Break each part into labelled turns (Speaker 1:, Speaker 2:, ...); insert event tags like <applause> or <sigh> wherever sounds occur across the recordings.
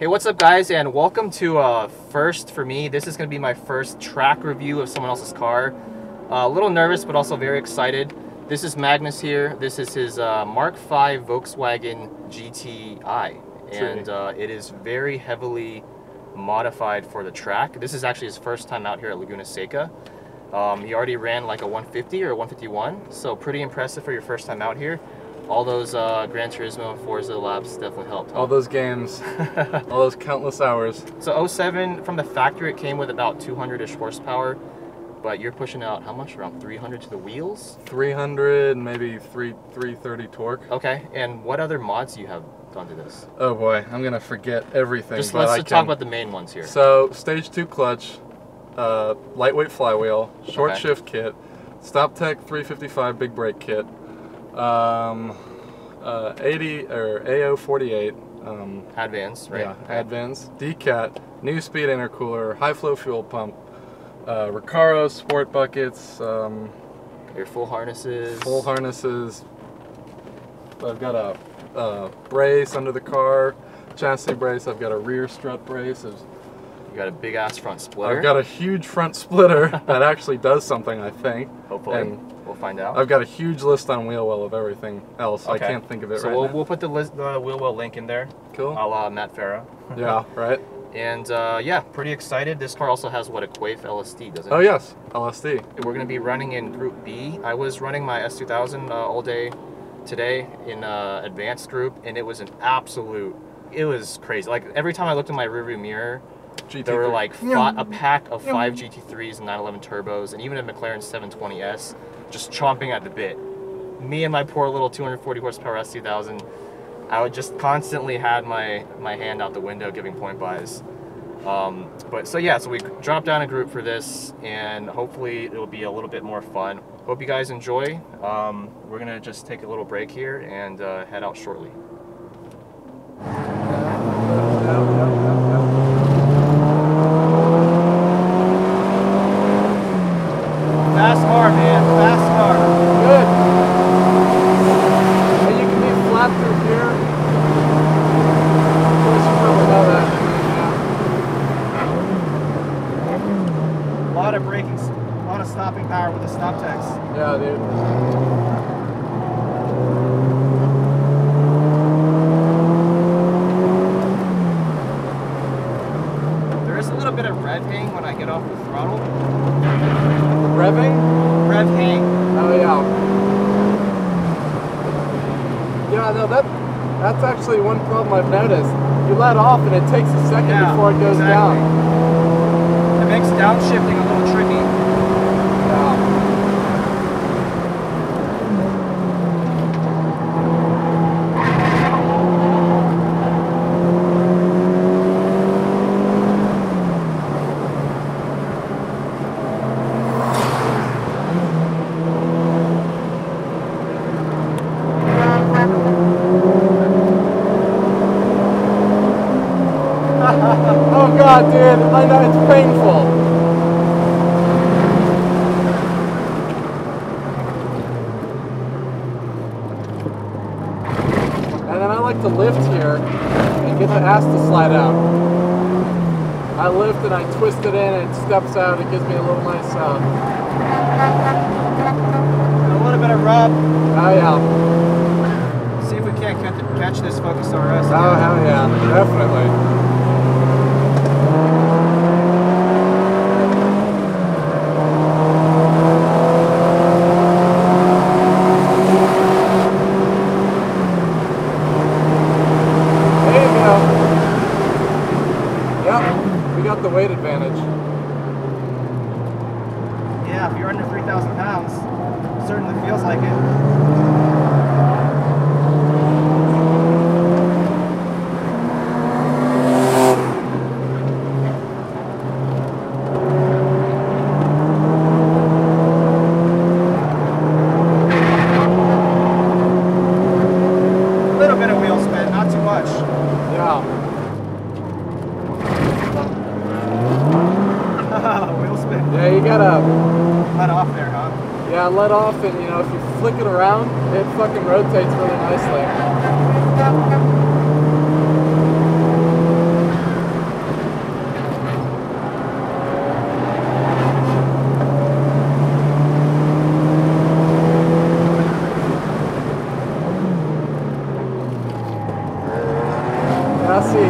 Speaker 1: Hey, what's up, guys, and welcome to uh, first for me. This is going to be my first track review of someone else's car. Uh, a little nervous, but also very excited. This is Magnus here. This is his uh, Mark V Volkswagen GTI, and uh, it is very heavily modified for the track. This is actually his first time out here at Laguna Seca. Um, he already ran like a 150 or a 151, so pretty impressive for your first time out here all those uh, Gran Turismo and Forza laps definitely helped.
Speaker 2: All those games, <laughs> all those countless hours.
Speaker 1: So 07 from the factory, it came with about 200ish horsepower, but you're pushing out how much? Around 300 to the wheels?
Speaker 2: 300, maybe three 330 torque.
Speaker 1: Okay, and what other mods do you have done to this?
Speaker 2: Oh boy, I'm gonna forget everything.
Speaker 1: Just let's talk about the main ones here.
Speaker 2: So stage two clutch, uh, lightweight flywheel, short
Speaker 1: Okay.
Speaker 2: shift kit, StopTech 355 big brake kit, um, uh, 80 or A048. Um,
Speaker 1: Advan, right?
Speaker 2: Yeah, Advan, DCAT, Neuspeed intercooler, high flow fuel pump, uh, Recaro sport buckets, um,
Speaker 1: Your full harnesses.
Speaker 2: full harnesses. I've got a, brace under the car, chassis brace. I've got a rear strut brace. I've-
Speaker 1: You got a big ass front splitter.
Speaker 2: I've got a huge front splitter <laughs> that actually does something, I think.
Speaker 1: Hopefully,
Speaker 2: And
Speaker 1: we'll find out.
Speaker 2: I've got a huge list on Wheelwell of everything else. I can't think of it
Speaker 1: so
Speaker 2: right
Speaker 1: we'll,
Speaker 2: now.
Speaker 1: we'll put the, list, the Wheelwell link in there,
Speaker 2: cool.
Speaker 1: a la Matt Farah. <laughs>
Speaker 2: yeah, right.
Speaker 1: And uh, yeah, pretty excited. This car also has what a Quaife LSD, doesn't it?
Speaker 2: Oh yes, LSD.
Speaker 1: We're going to be running in Group B. I was running my S2000 uh, all day today in uh, advanced group, and it was an absolute. It was crazy. Like every time I looked in my rearview mirror,
Speaker 2: GT3.
Speaker 1: there were like fi- a pack of five GT3s and 911 turbos, and even a McLaren 720S just chomping at the bit. Me and my poor little 240 horsepower S2000, I would just constantly had my my hand out the window giving point-bys. Um, but so yeah, so we dropped down a group for this, and hopefully it will be a little bit more fun. Hope you guys enjoy. Um, we're gonna just take a little break here and uh, head out shortly. Fast car, man. Fast car.
Speaker 2: Good. And you can be flat through here. Of course, you probably know that.
Speaker 1: A lot of braking, a lot of stopping power with the StopTechs.
Speaker 2: Yeah, dude.
Speaker 1: There is a little bit of rev hang when I get off the throttle.
Speaker 2: Revving?
Speaker 1: Rev hang.
Speaker 2: Oh yeah. Yeah, no, that that's actually one problem I've noticed. You let off and it takes a second
Speaker 1: Yeah,
Speaker 2: before it goes
Speaker 1: exactly.
Speaker 2: down.
Speaker 1: It makes downshifting a little tricky.
Speaker 2: Yeah. Oh god, dude, I know it's painful. And then I like to lift here the ass to slide out. I lift and I twist it in and it steps out. It gives me a little nice, uh,
Speaker 1: A little bit of rub.
Speaker 2: oh yeah.
Speaker 1: See if we can't catch, catch this Focus RS.
Speaker 2: Oh hell yeah, definitely. There you go. Yep, we got the weight advantage.
Speaker 1: Yeah, if you're under 3,000 pounds, certainly feels like it. little bit of wheel spin, not too much.
Speaker 2: Yeah.
Speaker 1: wheel spin.
Speaker 2: Yeah, you gotta
Speaker 1: Let off there, huh?
Speaker 2: yeah let off and you know if you flick it around, it fucking rotates really nicely. Yeah, see.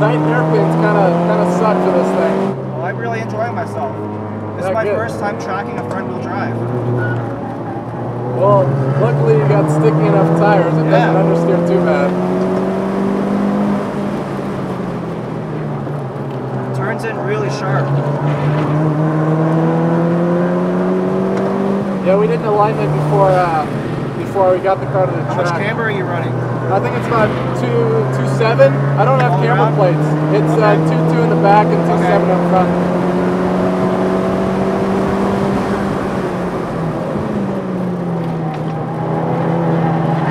Speaker 2: Tight hairpins kind of kind of suck for this thing.
Speaker 1: Well, I'm really enjoying myself.
Speaker 2: Yeah,
Speaker 1: my first time tracking a front wheel drive.
Speaker 2: Well, luckily you got sticky enough tires. It
Speaker 1: Yeah.
Speaker 2: doesn't understeer too bad.
Speaker 1: Turns in really sharp.
Speaker 2: Yeah, we didn't align it before uh, before we got the car to the
Speaker 1: How
Speaker 2: track.
Speaker 1: much camber are you running?
Speaker 2: I think it's about two two seven. I don't have
Speaker 1: All
Speaker 2: camber
Speaker 1: around?
Speaker 2: plates. It's
Speaker 1: Okay.
Speaker 2: uh, two two in the back and two
Speaker 1: Okay.
Speaker 2: seven up front.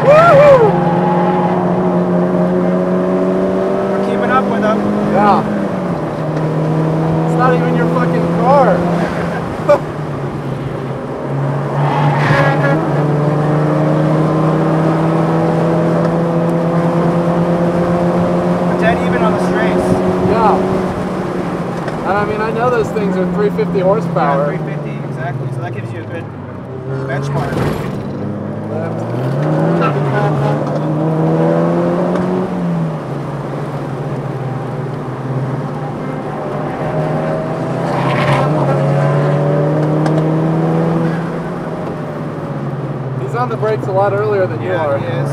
Speaker 2: Woo!
Speaker 1: We're keeping up with them.
Speaker 2: Yeah. It's not even your fucking car.
Speaker 1: We're dead even on the straights.
Speaker 2: Yeah. And I mean, I know those things are 350 horsepower.
Speaker 1: Yeah, 350, exactly. So that gives you a good benchmark.
Speaker 2: He's on the brakes a lot earlier than you
Speaker 1: Yeah,
Speaker 2: are.
Speaker 1: he is.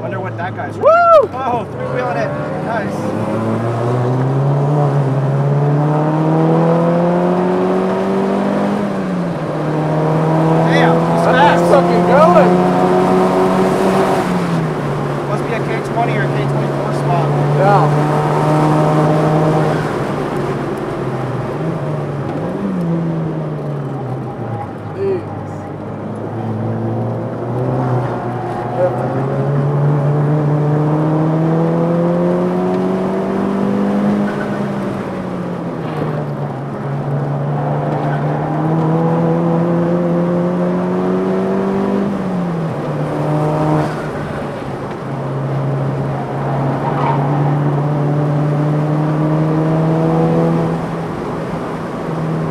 Speaker 1: Wonder what that guy's
Speaker 2: Woo!
Speaker 1: running. Oh, three wheeling it. Nice. Damn, he's
Speaker 2: That
Speaker 1: fast.
Speaker 2: thing's fucking going.
Speaker 1: Must be a K20 or a K24 spot.
Speaker 2: Yeah. Jeez.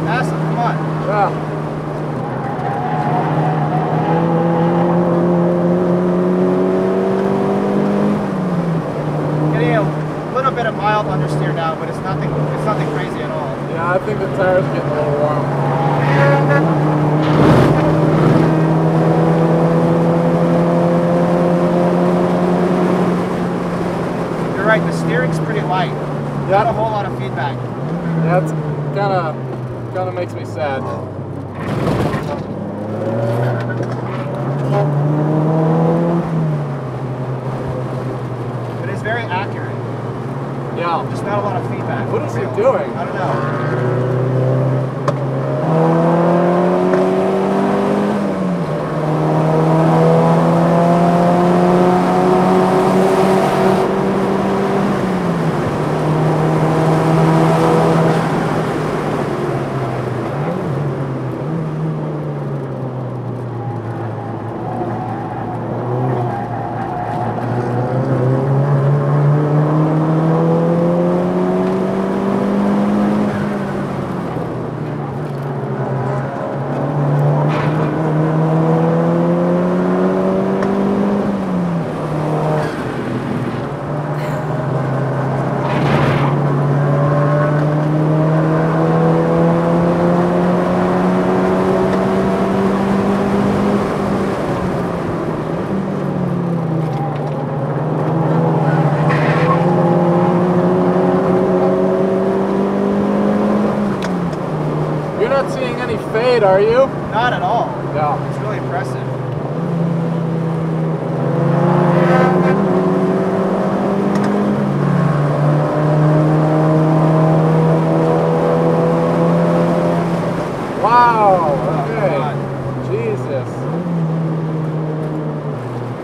Speaker 1: Massive, come on.
Speaker 2: Yeah.
Speaker 1: Getting a little bit of mild understeer now, but it's nothing. It's nothing crazy at all.
Speaker 2: Yeah, I think the tires are getting a little warm.
Speaker 1: You're right. The steering's pretty light. Not a
Speaker 2: Yeah.
Speaker 1: whole lot of feedback.
Speaker 2: That's kind of kind of makes me sad.
Speaker 1: But it's very accurate.
Speaker 2: Yeah.
Speaker 1: Just not a lot of feedback.
Speaker 2: What is he doing?
Speaker 1: I don't know.
Speaker 2: You're not seeing any fade, are you?
Speaker 1: Not at all.
Speaker 2: Yeah.
Speaker 1: It's really impressive.
Speaker 2: Wow. Okay. Jesus.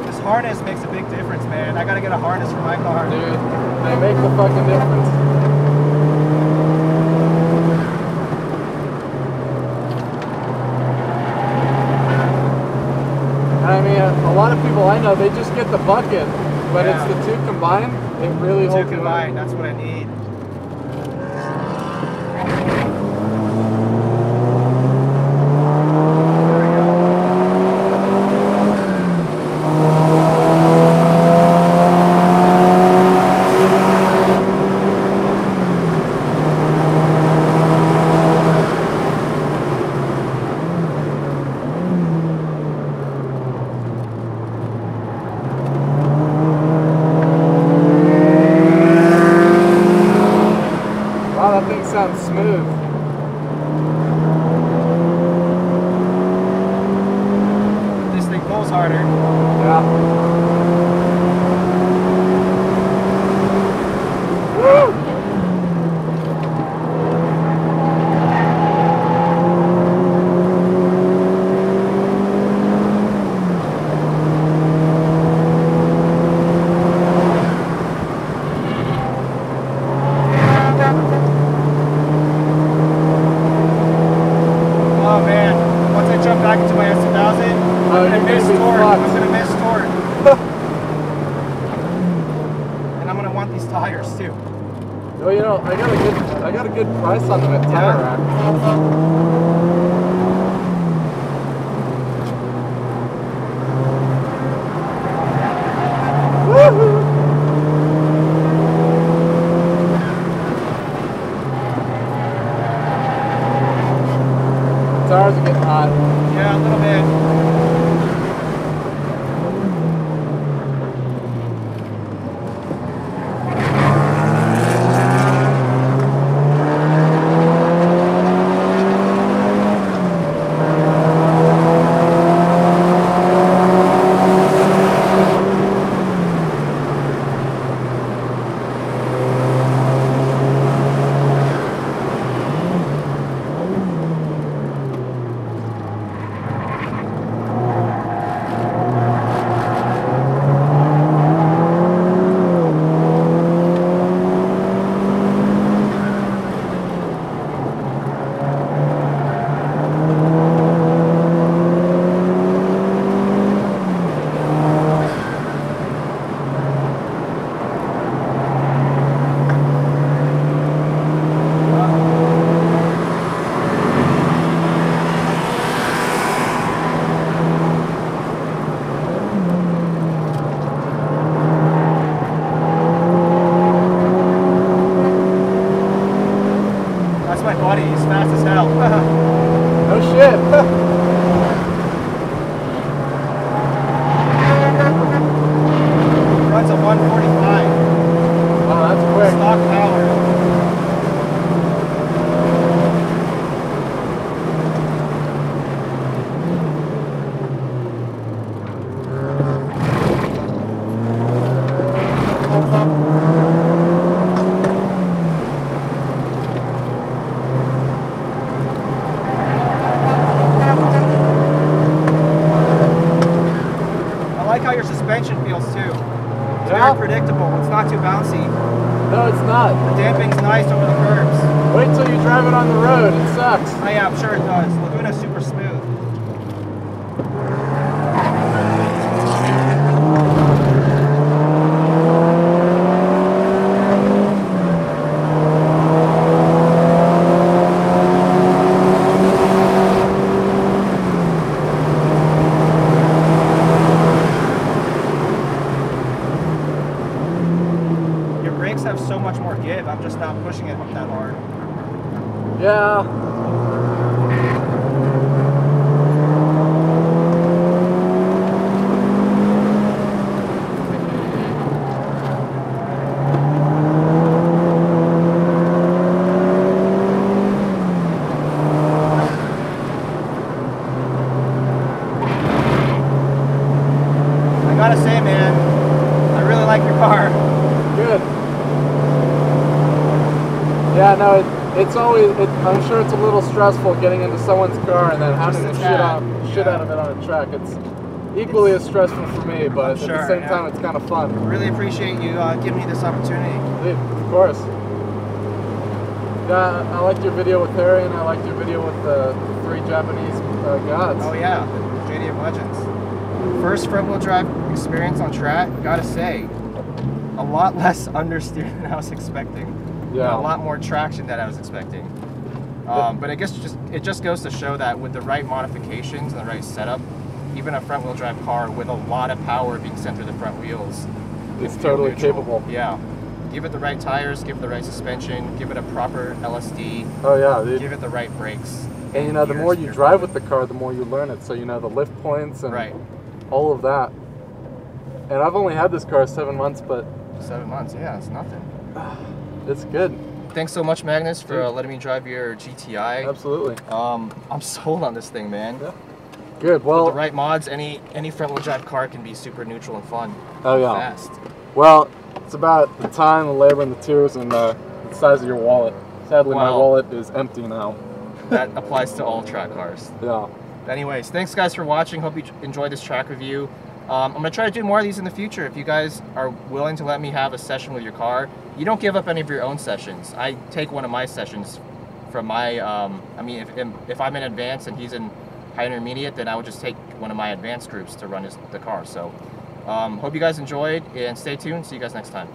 Speaker 1: This harness makes a big difference, man. I gotta get a harness for my car.
Speaker 2: Dude, they make the fucking difference. I mean, a lot of people I know, they just get the bucket, but
Speaker 1: Yeah.
Speaker 2: it's the two combined. It really
Speaker 1: Two
Speaker 2: holds up.
Speaker 1: combined. That's what I need. harder.
Speaker 2: Gonna
Speaker 1: oh,
Speaker 2: miss
Speaker 1: torque. I'm gonna miss torque. <laughs> and I'm gonna want these tires too.
Speaker 2: Well, you know, I got a good, I got a good price on them at Tire. Rack. Woohoo! Sucks.
Speaker 1: Oh yeah, I'm sure it does. Laguna's super smooth. Your brakes have so much more give. I'm just not pushing it that hard.
Speaker 2: Yeah.
Speaker 1: I gotta say, man, I really like your car.
Speaker 2: Good. Yeah, no, it, it's always. It, I'm sure it's a little stressful getting into someone's car and then having to shit out, shit
Speaker 1: yeah.
Speaker 2: out of it on a track. It's equally as stressful for me, but at
Speaker 1: sure,
Speaker 2: the same
Speaker 1: yeah.
Speaker 2: time, it's kind of fun.
Speaker 1: Really appreciate you uh, giving me this opportunity.
Speaker 2: Dude, of course. Yeah, I liked your video with Harry, and I liked your video with the three Japanese uh, gods.
Speaker 1: Oh yeah, JD of Legends. First front wheel drive experience on track, gotta say, a lot <laughs> less understeer than I was expecting.
Speaker 2: Yeah.
Speaker 1: A lot more traction than I was expecting. Um, but I guess just it just goes to show that with the right modifications and the right setup, even a front wheel drive car with a lot of power being sent through the front wheels,
Speaker 2: It's totally
Speaker 1: neutral.
Speaker 2: capable.
Speaker 1: Yeah. Give it the right tires, give it the right suspension, give it a proper LSD,
Speaker 2: Oh yeah, dude.
Speaker 1: give it the right brakes.
Speaker 2: And you know, the more you drive with the car, the more you learn it. So you know the lift points and
Speaker 1: Right.
Speaker 2: all of that. And I've only had this car seven months, but
Speaker 1: Seven months, yeah, it's nothing. <sighs>
Speaker 2: it's good.
Speaker 1: Thanks so much, Magnus, for uh, letting me drive your GTI.
Speaker 2: Absolutely.
Speaker 1: Um, I'm <laughs> sold on this thing, man.
Speaker 2: Yeah. Good.
Speaker 1: With
Speaker 2: Well,
Speaker 1: the right mods, any any front wheel drive car can be super neutral and fun.
Speaker 2: Oh, yeah.
Speaker 1: Fast.
Speaker 2: well, it's about the time, the labor, and the tears, and uh, the size of your wallet. Sadly, my wallet is empty now. <laughs>
Speaker 1: That applies to all track cars.
Speaker 2: Yeah.
Speaker 1: Anyways, thanks guys for watching. Hope you enjoyed this track review. Um, I'm gonna try to do more of these in the future. If you guys are willing to let me have a session with your car, you don't give up any of your own sessions. I take one of my sessions from my. Um, I mean, if if I'm in advanced and he's in high intermediate, then I would just take one of my advanced groups to run his, the car. So um, hope you guys enjoyed and stay tuned. See you guys next time.